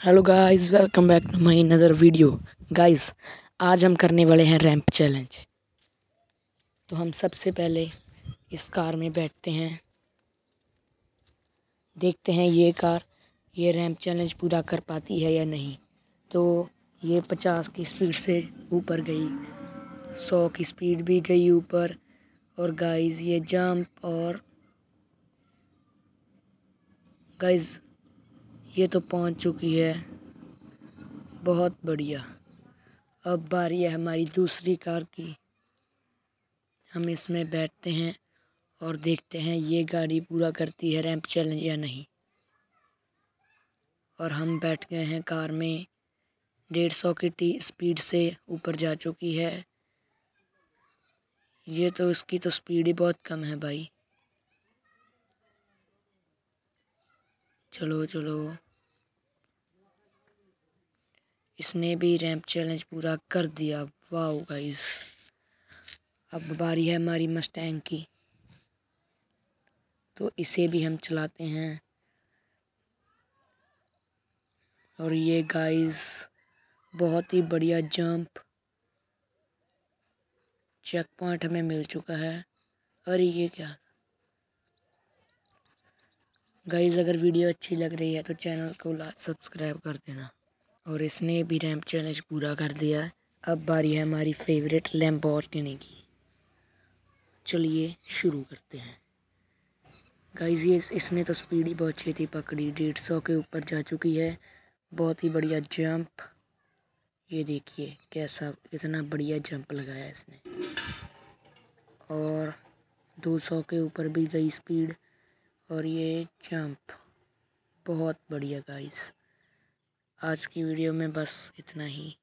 Hello guys welcome back to my another video guys आज हम करने वाले हैं रैंप चैलेंज तो हम सबसे पहले इस कार में बैठते हैं। देखते हैं ये कार ये रैंप चैलेंज पूरा कर पाती है या नहीं। तो ये पचास की स्पीड से ऊपर गई, सौ की स्पीड भी गई ऊपर। और गाइस ये जंप और गाइस ये तो पहुँच चुकी है। बहुत बढ़िया। अब बारी है हमारी दूसरी कार की। हम इसमें बैठते हैं और देखते हैं ये गाड़ी पूरा करती है रैंप चैलेंज या नहीं। और हम बैठ गए हैं कार में। डेढ़ सौ की टी स्पीड से ऊपर जा चुकी है। ये तो इसकी तो स्पीड ही बहुत कम है भाई। चलो चलो। इसने भी रैंप चैलेंज पूरा कर दिया। वाह गाइस अब बारी है हमारी मस्टैंग की। तो इसे भी हम चलाते हैं। और ये गाइस बहुत ही बढ़िया जंप चेक पॉइंट हमें मिल चुका है। अरे ये क्या? गाइज़ अगर वीडियो अच्छी लग रही है तो चैनल को सब्सक्राइब कर देना। और इसने भी रैंप चैलेंज पूरा कर दिया अब बारी है हमारी फेवरेट लैम्बोर्गिनी की। चलिए शुरू करते हैं। गाइज़ ये इसने तो स्पीड ही बहुत अच्छी थी पकड़ी। डेढ़ सौ के ऊपर जा चुकी है। बहुत ही बढ़िया जंप ये देखिए कैसा, कितना बढ़िया जंप लगाया इसने। और 200 के ऊपर भी गई स्पीड और ये जंप बहुत बढ़िया गाइस आज की वीडियो में बस इतना ही।